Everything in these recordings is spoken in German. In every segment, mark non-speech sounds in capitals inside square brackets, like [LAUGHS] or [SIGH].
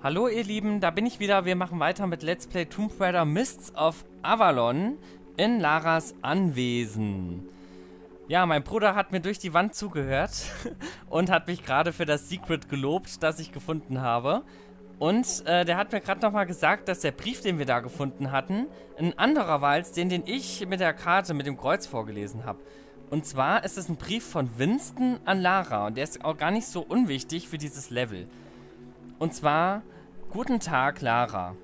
Hallo ihr Lieben, da bin ich wieder. Wir machen weiter mit Let's Play Tomb Raider Mists of Avalon in Laras Anwesen. Ja, mein Bruder hat mir durch die Wand zugehört [LAUGHS] und hat mich gerade für das Secret gelobt, das ich gefunden habe. Und äh, der hat mir gerade nochmal gesagt, dass der Brief, den wir da gefunden hatten, ein anderer war als den, den ich mit der Karte mit dem Kreuz vorgelesen habe. Und zwar ist es ein Brief von Winston an Lara und der ist auch gar nicht so unwichtig für dieses Level. Und zwar, guten Tag, Lara.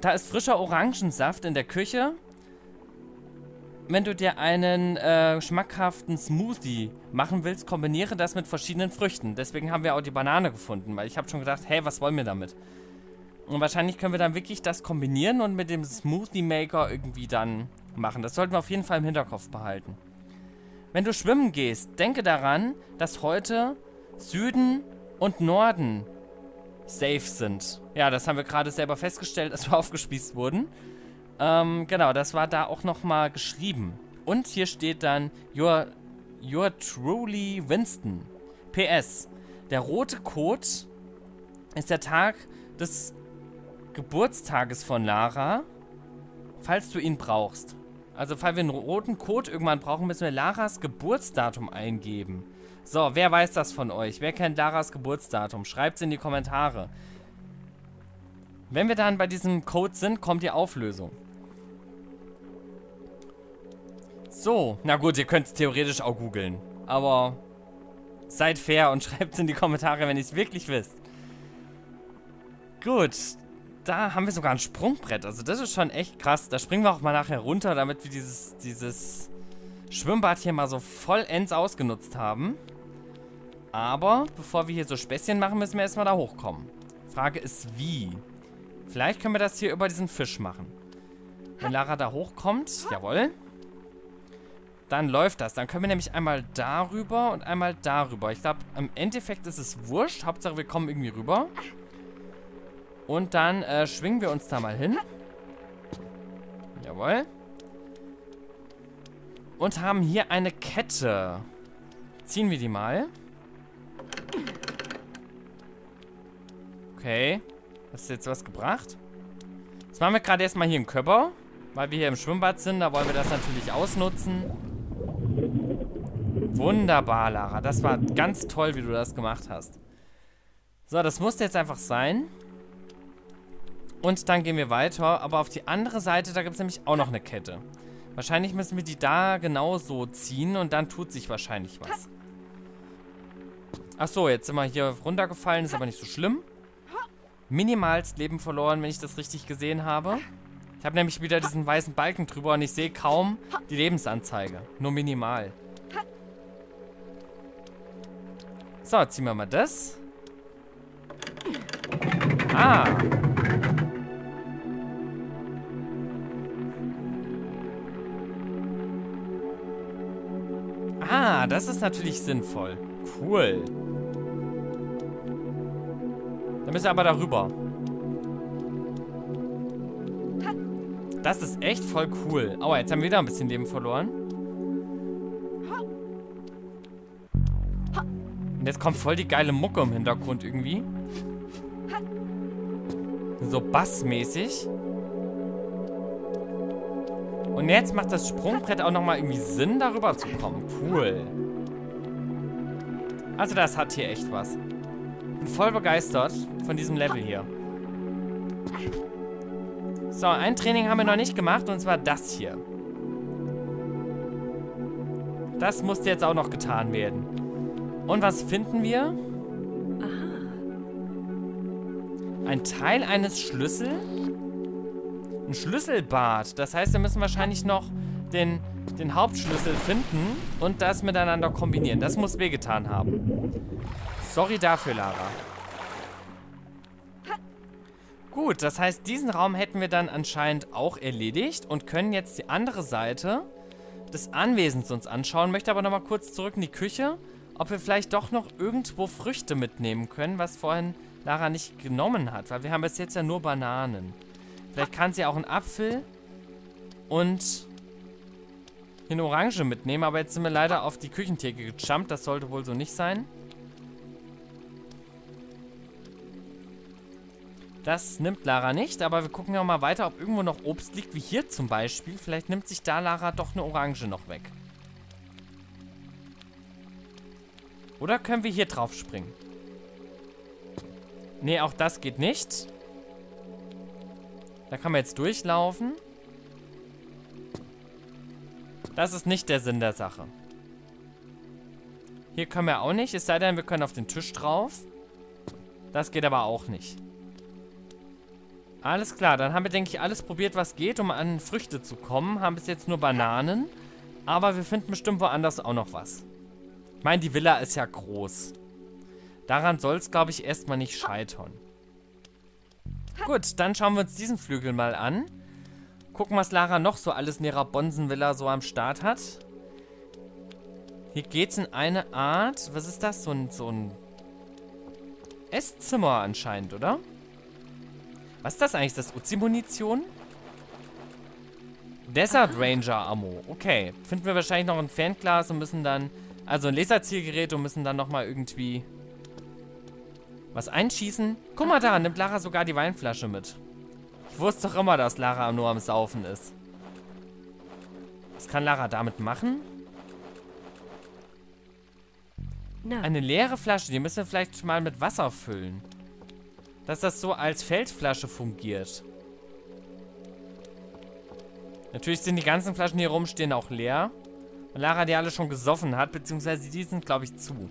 Da ist frischer Orangensaft in der Küche. Wenn du dir einen äh, schmackhaften Smoothie machen willst, kombiniere das mit verschiedenen Früchten. Deswegen haben wir auch die Banane gefunden, weil ich habe schon gedacht, hey, was wollen wir damit? Und wahrscheinlich können wir dann wirklich das kombinieren und mit dem Smoothie Maker irgendwie dann machen. Das sollten wir auf jeden Fall im Hinterkopf behalten. Wenn du schwimmen gehst, denke daran, dass heute Süden und Norden safe sind. Ja, das haben wir gerade selber festgestellt, als wir [LAUGHS] aufgespießt wurden. Ähm, genau, das war da auch nochmal geschrieben. Und hier steht dann, you're, you're truly Winston. PS, der rote Code ist der Tag des Geburtstages von Lara, falls du ihn brauchst. Also, falls wir einen roten Code irgendwann brauchen, müssen wir Laras Geburtsdatum eingeben. So, wer weiß das von euch? Wer kennt Laras Geburtsdatum? Schreibt es in die Kommentare. Wenn wir dann bei diesem Code sind, kommt die Auflösung. So, na gut, ihr könnt es theoretisch auch googeln. Aber seid fair und [LAUGHS] schreibt es in die Kommentare, wenn ihr es wirklich wisst. Gut, da haben wir sogar ein Sprungbrett. Also das ist schon echt krass. Da springen wir auch mal nachher runter, damit wir dieses, dieses Schwimmbad hier mal so vollends ausgenutzt haben. Aber bevor wir hier so Späßchen machen, müssen wir erstmal da hochkommen. Frage ist, wie? Vielleicht können wir das hier über diesen Fisch machen. Wenn Lara da hochkommt, jawohl. Dann läuft das. Dann können wir nämlich einmal darüber und einmal darüber. Ich glaube, im Endeffekt ist es wurscht. Hauptsache, wir kommen irgendwie rüber. Und dann äh, schwingen wir uns da mal hin. Jawohl. Und haben hier eine Kette. Ziehen wir die mal. Okay. Hast du jetzt was gebracht? Das machen wir gerade erstmal hier im Körper. Weil wir hier im Schwimmbad sind. Da wollen wir das natürlich ausnutzen. Wunderbar, Lara. Das war ganz toll, wie du das gemacht hast. So, das musste jetzt einfach sein. Und dann gehen wir weiter. Aber auf die andere Seite, da gibt es nämlich auch noch eine Kette. Wahrscheinlich müssen wir die da genauso ziehen und dann tut sich wahrscheinlich was. Achso, jetzt sind wir hier runtergefallen, ist aber nicht so schlimm. Minimalst Leben verloren, wenn ich das richtig gesehen habe. Ich habe nämlich wieder diesen weißen Balken drüber und ich sehe kaum die Lebensanzeige. Nur minimal. So, ziehen wir mal das. Ah. Ah, das ist natürlich sinnvoll. Cool. Müssen aber darüber. Das ist echt voll cool. Aua, jetzt haben wir wieder ein bisschen Leben verloren. Und jetzt kommt voll die geile Mucke im Hintergrund irgendwie. So bassmäßig. Und jetzt macht das Sprungbrett auch nochmal irgendwie Sinn, darüber zu kommen. Cool. Also das hat hier echt was. Bin voll begeistert von diesem Level hier. So, ein Training haben wir noch nicht gemacht und zwar das hier. Das musste jetzt auch noch getan werden. Und was finden wir? Ein Teil eines Schlüssels? Ein Schlüsselbad. Das heißt, wir müssen wahrscheinlich noch den, den Hauptschlüssel finden und das miteinander kombinieren. Das muss wehgetan haben. Sorry dafür, Lara. Gut, das heißt, diesen Raum hätten wir dann anscheinend auch erledigt und können jetzt die andere Seite des Anwesens uns anschauen. Möchte aber nochmal kurz zurück in die Küche, ob wir vielleicht doch noch irgendwo Früchte mitnehmen können, was vorhin Lara nicht genommen hat, weil wir haben bis jetzt ja nur Bananen. Vielleicht kann sie auch einen Apfel und eine Orange mitnehmen. Aber jetzt sind wir leider auf die Küchentheke gejumpt. Das sollte wohl so nicht sein. Das nimmt Lara nicht, aber wir gucken ja mal weiter, ob irgendwo noch Obst liegt, wie hier zum Beispiel. Vielleicht nimmt sich da Lara doch eine Orange noch weg. Oder können wir hier drauf springen? Nee, auch das geht nicht. Da kann man jetzt durchlaufen. Das ist nicht der Sinn der Sache. Hier können wir auch nicht, es sei denn, wir können auf den Tisch drauf. Das geht aber auch nicht. Alles klar, dann haben wir, denke ich, alles probiert, was geht, um an Früchte zu kommen. Haben bis jetzt nur Bananen. Aber wir finden bestimmt woanders auch noch was. Ich meine, die Villa ist ja groß. Daran soll es, glaube ich, erstmal nicht scheitern. Gut, dann schauen wir uns diesen Flügel mal an. Gucken, was Lara noch so alles in ihrer Bonsenvilla so am Start hat. Hier geht's in eine Art, was ist das? So ein, so ein Esszimmer anscheinend, oder? Was ist das eigentlich? Ist das Uzi-Munition? Desert Ranger Ammo. Okay. Finden wir wahrscheinlich noch ein Fernglas und müssen dann... Also ein Laserzielgerät und müssen dann nochmal irgendwie... Was einschießen? Guck mal da, nimmt Lara sogar die Weinflasche mit. Ich wusste doch immer, dass Lara nur am Saufen ist. Was kann Lara damit machen? Eine leere Flasche, die müssen wir vielleicht mal mit Wasser füllen. Dass das so als Feldflasche fungiert. Natürlich sind die ganzen Flaschen, die hier rumstehen, auch leer. Und Lara die alle schon gesoffen hat, beziehungsweise die sind, glaube ich, zu.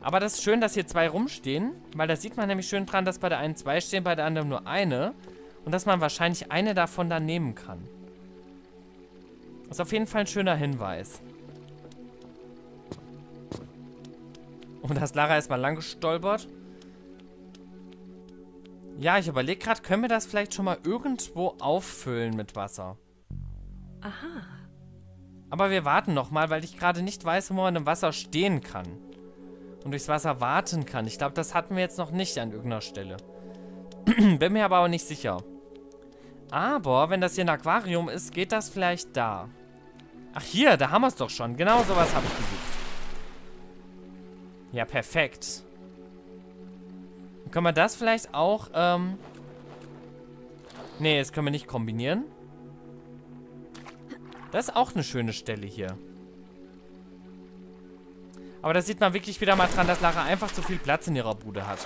Aber das ist schön, dass hier zwei rumstehen, weil da sieht man nämlich schön dran, dass bei der einen zwei stehen, bei der anderen nur eine. Und dass man wahrscheinlich eine davon dann nehmen kann. Das ist auf jeden Fall ein schöner Hinweis. Und da ist Lara erstmal lang gestolpert. Ja, ich überlege gerade, können wir das vielleicht schon mal irgendwo auffüllen mit Wasser? Aha. Aber wir warten nochmal, weil ich gerade nicht weiß, wo man im Wasser stehen kann. Und durchs Wasser warten kann. Ich glaube, das hatten wir jetzt noch nicht an irgendeiner Stelle. [CLEARS THROAT] Bin mir aber auch nicht sicher. Aber, wenn das hier ein Aquarium ist, geht das vielleicht da. Ach, hier, da haben wir es doch schon. Genau sowas habe ich gesucht. Ja, perfekt. Können wir das vielleicht auch, ähm... Nee, das können wir nicht kombinieren. Das ist auch eine schöne Stelle hier. Aber da sieht man wirklich wieder mal dran, dass Lara einfach zu viel Platz in ihrer Bude hat.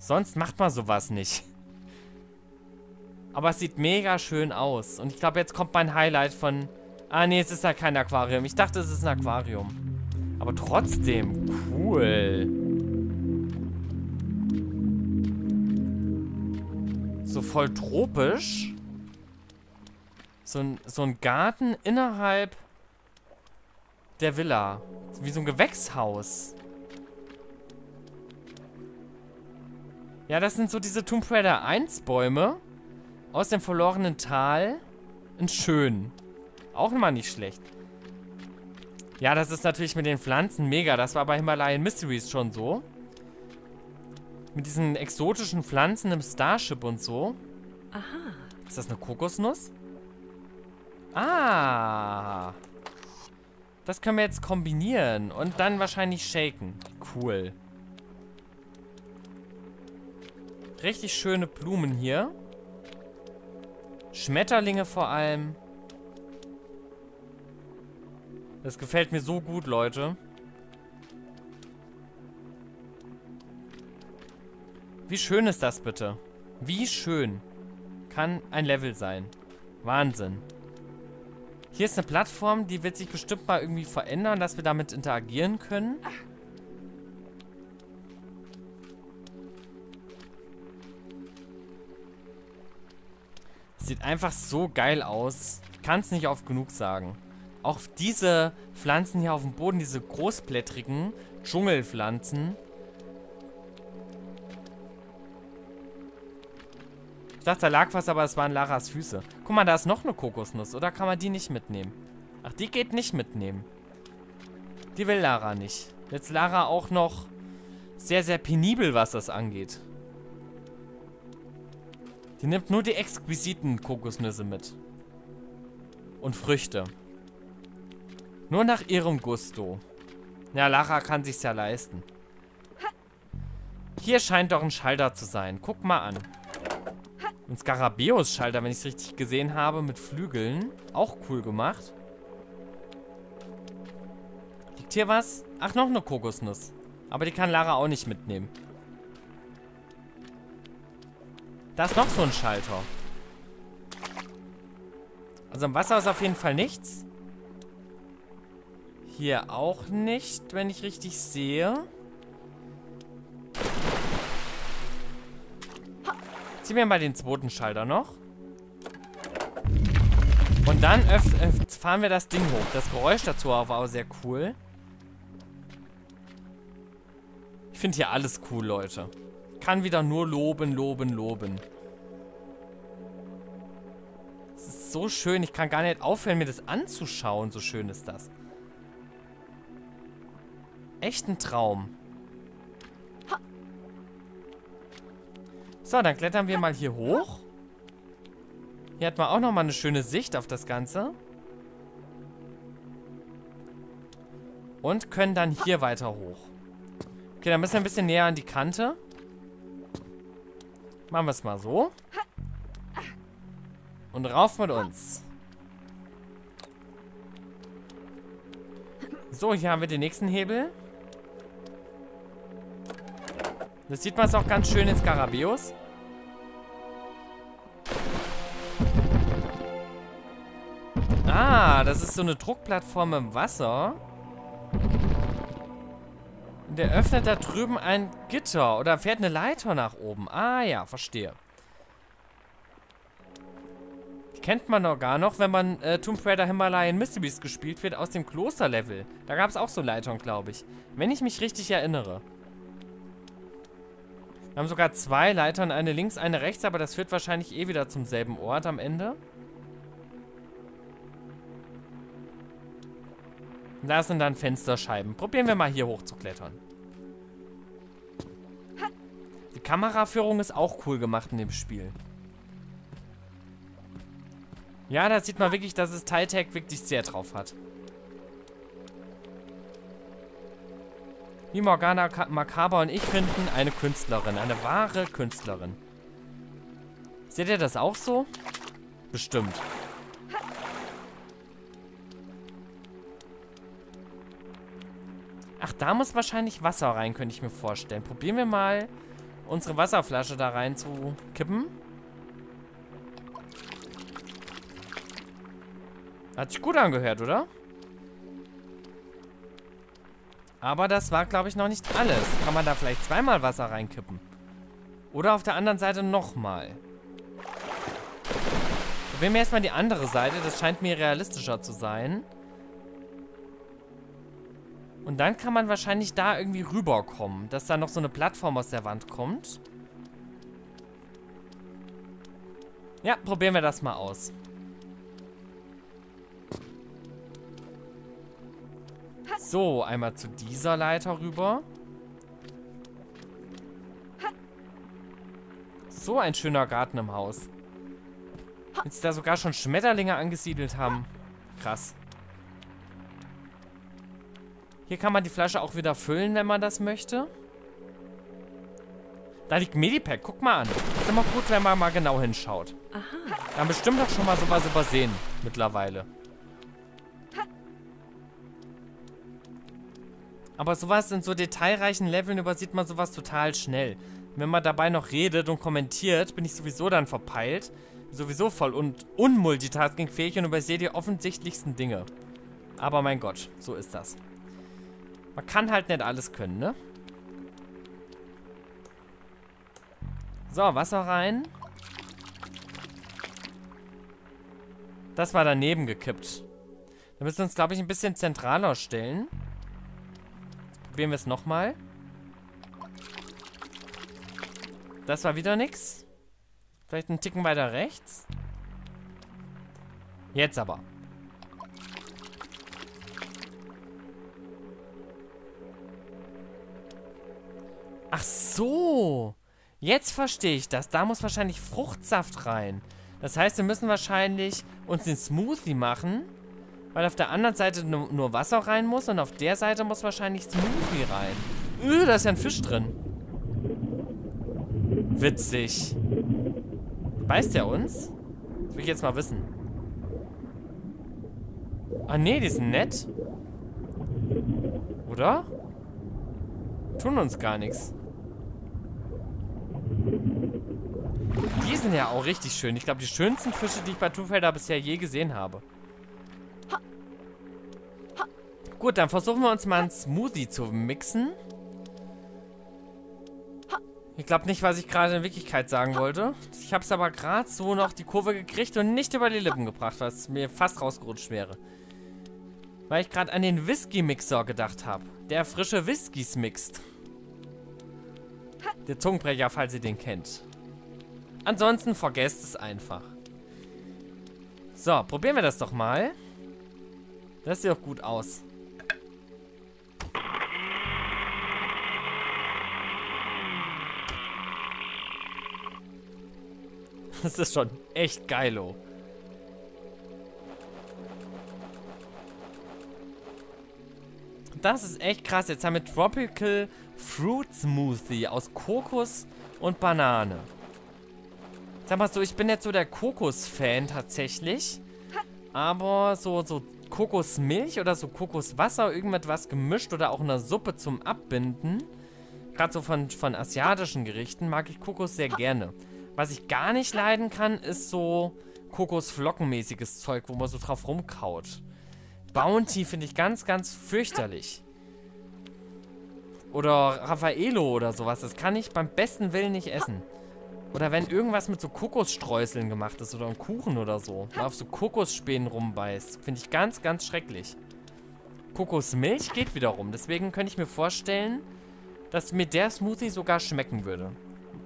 Sonst macht man sowas nicht. Aber es sieht mega schön aus. Und ich glaube, jetzt kommt mein Highlight von... Ah, nee, es ist ja kein Aquarium. Ich dachte, es ist ein Aquarium. Aber trotzdem, cool. So voll tropisch. So ein, so ein Garten innerhalb der Villa. Wie so ein Gewächshaus. Ja, das sind so diese Tomb Raider 1 Bäume. Aus dem verlorenen Tal. In schön. Auch immer nicht schlecht. Ja, das ist natürlich mit den Pflanzen mega. Das war bei Himalayan Mysteries schon so. Mit diesen exotischen Pflanzen im Starship und so. Aha. Ist das eine Kokosnuss? Ah. Das können wir jetzt kombinieren und dann wahrscheinlich shaken. Cool. Richtig schöne Blumen hier. Schmetterlinge vor allem. Das gefällt mir so gut, Leute. Wie schön ist das bitte? Wie schön kann ein Level sein? Wahnsinn. Hier ist eine Plattform, die wird sich bestimmt mal irgendwie verändern, dass wir damit interagieren können. Sieht einfach so geil aus. Kann es nicht oft genug sagen auch diese Pflanzen hier auf dem Boden, diese großblättrigen Dschungelpflanzen. Ich dachte, da lag was, aber es waren Laras Füße. Guck mal, da ist noch eine Kokosnuss. Oder kann man die nicht mitnehmen? Ach, die geht nicht mitnehmen. Die will Lara nicht. Jetzt Lara auch noch sehr, sehr penibel, was das angeht. Die nimmt nur die exquisiten Kokosnüsse mit. Und Früchte. Nur nach ihrem Gusto. Ja, Lara kann sich's ja leisten. Hier scheint doch ein Schalter zu sein. Guck mal an. Ein Skarabäus-Schalter, wenn ich es richtig gesehen habe, mit Flügeln. Auch cool gemacht. Liegt hier was? Ach, noch eine Kokosnuss. Aber die kann Lara auch nicht mitnehmen. Da ist noch so ein Schalter. Also im Wasser ist auf jeden Fall nichts. Hier auch nicht, wenn ich richtig sehe. Ziehen wir mal den zweiten Schalter noch. Und dann fahren wir das Ding hoch. Das Geräusch dazu war auch sehr cool. Ich finde hier alles cool, Leute. Kann wieder nur loben, loben, loben. Es ist so schön. Ich kann gar nicht aufhören, mir das anzuschauen. So schön ist das. Echt ein Traum. So, dann klettern wir mal hier hoch. Hier hat man auch nochmal eine schöne Sicht auf das Ganze. Und können dann hier weiter hoch. Okay, dann müssen wir ein bisschen näher an die Kante. Machen wir es mal so. Und rauf mit uns. So, hier haben wir den nächsten Hebel. Das sieht man es auch ganz schön in Skarabeus. Ah, das ist so eine Druckplattform im Wasser. Der öffnet da drüben ein Gitter oder fährt eine Leiter nach oben. Ah ja, verstehe. Die kennt man doch gar noch, wenn man äh, Tomb Raider Himalayan Mysteries gespielt wird aus dem Klosterlevel. Da gab es auch so Leitern, glaube ich. Wenn ich mich richtig erinnere. Wir haben sogar zwei Leitern, eine links, eine rechts, aber das führt wahrscheinlich eh wieder zum selben Ort am Ende. Da sind dann Fensterscheiben. Probieren wir mal hier hoch zu klettern. Die Kameraführung ist auch cool gemacht in dem Spiel. Ja, da sieht man wirklich, dass es Titec wirklich sehr drauf hat. wie Morgana Macabre und ich finden, eine Künstlerin. Eine wahre Künstlerin. Seht ihr das auch so? Bestimmt. Ach, da muss wahrscheinlich Wasser rein, könnte ich mir vorstellen. Probieren wir mal, unsere Wasserflasche da rein zu kippen. Hat sich gut angehört, oder? Aber das war, glaube ich, noch nicht alles. Kann man da vielleicht zweimal Wasser reinkippen? Oder auf der anderen Seite nochmal. Probieren wir erstmal die andere Seite. Das scheint mir realistischer zu sein. Und dann kann man wahrscheinlich da irgendwie rüberkommen. Dass da noch so eine Plattform aus der Wand kommt. Ja, probieren wir das mal aus. So, einmal zu dieser Leiter rüber. So ein schöner Garten im Haus. Jetzt da sogar schon Schmetterlinge angesiedelt haben. Krass. Hier kann man die Flasche auch wieder füllen, wenn man das möchte. Da liegt Medipack. Guck mal an. Ist immer gut, wenn man mal genau hinschaut. Aha. Wir haben bestimmt auch schon mal sowas übersehen mittlerweile. Aber sowas in so detailreichen Leveln übersieht man sowas total schnell. Wenn man dabei noch redet und kommentiert, bin ich sowieso dann verpeilt. Sowieso voll und unmultitaskingfähig und übersehe die offensichtlichsten Dinge. Aber mein Gott, so ist das. Man kann halt nicht alles können, ne? So, Wasser rein. Das war daneben gekippt. Da müssen wir uns, glaube ich, ein bisschen zentraler stellen. Probieren wir es nochmal. Das war wieder nix. Vielleicht einen Ticken weiter rechts. Jetzt aber. Ach so. Jetzt verstehe ich das. Da muss wahrscheinlich Fruchtsaft rein. Das heißt, wir müssen wahrscheinlich uns den Smoothie machen weil auf der anderen Seite nur, Wasser rein muss und auf der Seite muss wahrscheinlich Smoothie rein. Öh, da ist ja ein Fisch drin. Witzig. Weiß der uns? Das will ich jetzt mal wissen. Ah, nee, die sind nett. Oder? Tun uns gar nichts. Sind ja auch richtig schön. Ich glaube, die schönsten Fische, die ich bei Tufelder bisher je gesehen habe. Gut, dann versuchen wir uns mal einen Smoothie zu mixen. Ich glaube nicht, was ich gerade in Wirklichkeit sagen wollte. Ich habe es aber gerade so noch die Kurve gekriegt und nicht über die Lippen gebracht, was mir fast rausgerutscht wäre. Weil ich gerade an den Whisky-Mixer gedacht habe. Der frische Whiskys mixt. Der Zungenbrecher, falls ihr den kennt. Ansonsten vergesst es einfach. So, probieren wir das doch mal. Das sieht doch gut aus. [LAUGHS] Das ist schon echt geilo. Das ist echt krass. Jetzt haben wir Tropical Fruit Smoothie aus Kokos und Banane. Sag mal so, ich bin jetzt so der Kokos-Fan tatsächlich. Aber so, so Kokosmilch oder so Kokoswasser, irgendwas gemischt oder auch in der Suppe zum Abbinden. Gerade so von, von asiatischen Gerichten mag ich Kokos sehr gerne. Was ich gar nicht leiden kann, ist so Kokosflockenmäßiges Zeug, wo man so drauf rumkaut. Bounty finde ich ganz, ganz fürchterlich. Oder Raffaello oder sowas. Das kann ich beim besten Willen nicht essen. Oder wenn irgendwas mit so Kokosstreuseln gemacht ist oder ein Kuchen oder so. Mal auf so Kokosspänen rumbeißt. Finde ich ganz, ganz schrecklich. Kokosmilch geht wiederum. Deswegen könnte ich mir vorstellen, dass mir der Smoothie sogar schmecken würde.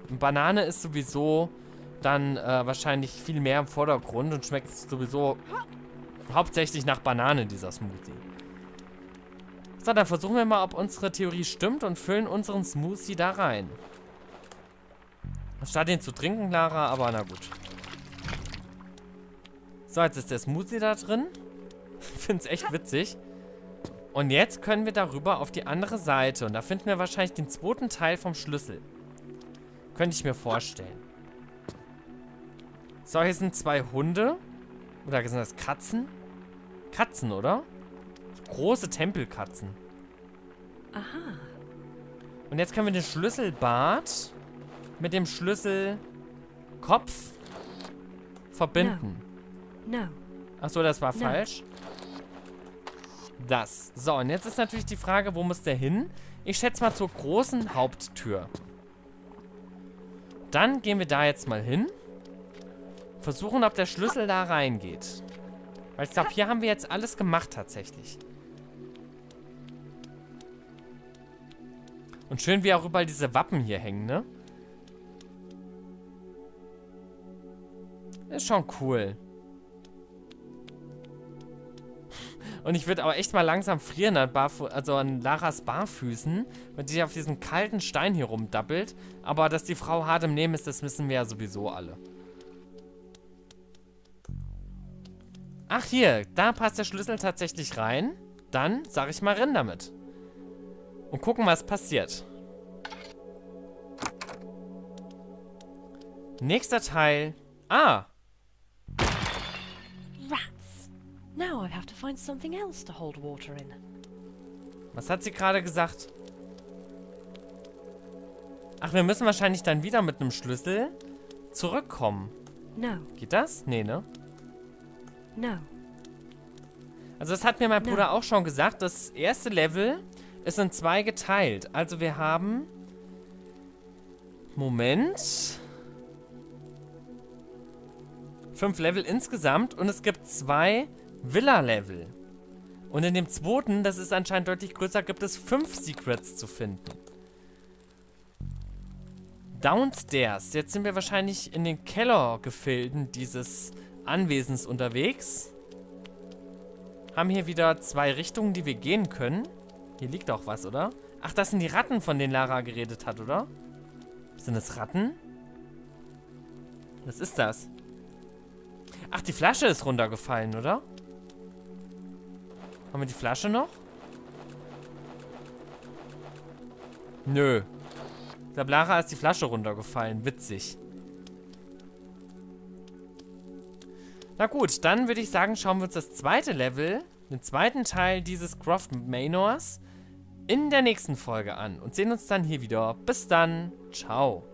Banane ist sowieso dann äh, wahrscheinlich viel mehr im Vordergrund und schmeckt sowieso hauptsächlich nach Banane, dieser Smoothie. So, dann versuchen wir mal, ob unsere Theorie stimmt und füllen unseren Smoothie da rein. Statt ihn zu trinken, Lara, aber na gut. So, jetzt ist der Smoothie da drin. [LAUGHS] Es echt witzig. Und jetzt können wir darüber auf die andere Seite. Und da finden wir wahrscheinlich den zweiten Teil vom Schlüssel. Könnte ich mir vorstellen. So, hier sind zwei Hunde. Oder sind das Katzen? Katzen, oder? Große Tempelkatzen. Aha. Und jetzt können wir den Schlüsselbart mit dem Schlüsselkopf verbinden. No. no. Achso, das war no. falsch. Das. So, und jetzt ist natürlich die Frage, wo muss der hin? Ich schätze mal zur großen Haupttür. Dann gehen wir da jetzt mal hin. Versuchen, ob der Schlüssel da reingeht. Weil ich glaube, hier haben wir jetzt alles gemacht tatsächlich. Und schön, wie auch überall diese Wappen hier hängen, ne? Ist schon cool. Und ich würde aber echt mal langsam frieren an, Barfu also an Laras Barfüßen, wenn die auf diesem kalten Stein hier rumdappelt. Aber dass die Frau hart im Nehmen ist, das wissen wir ja sowieso alle. Ach hier, da passt der Schlüssel tatsächlich rein. Dann sag ich mal rein damit. Und gucken, was passiert. Nächster Teil. Ah, Now I have to find something else to hold water in. Was hat sie gerade gesagt? Ach, wir müssen wahrscheinlich dann wieder mit einem Schlüssel zurückkommen. No. Geht das? Nee, ne? No. Also das hat mir mein Bruder no. auch schon gesagt. Das erste Level ist in zwei geteilt. Also wir haben... Moment. Fünf Level insgesamt und es gibt zwei Villa-Level. Und in dem zweiten, das ist anscheinend deutlich größer, gibt es fünf Secrets zu finden. Downstairs. Jetzt sind wir wahrscheinlich in den Kellergefilden dieses Anwesens unterwegs. Haben hier wieder zwei Richtungen, die wir gehen können. Hier liegt auch was, oder? Ach, das sind die Ratten, von denen Lara geredet hat, oder? Sind das Ratten? Was ist das? Ach, die Flasche ist runtergefallen, oder? Haben wir die Flasche noch? Nö. Der Lara ist die Flasche runtergefallen. Witzig. Na gut, dann würde ich sagen, schauen wir uns das zweite Level, den zweiten Teil dieses Croft Manors in der nächsten Folge an und sehen uns dann hier wieder. Bis dann. Ciao.